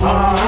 Ah.